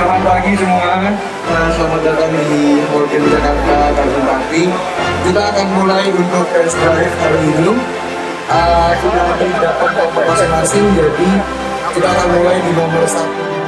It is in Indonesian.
Selamat pagi semua. Nah, selamat datang di Morgan Jakarta Garden Pati. Kita akan mulai untuk test drive hari ini. Uh, tidak dapat kelompok masing-masing, jadi kita akan mulai di nomor satu.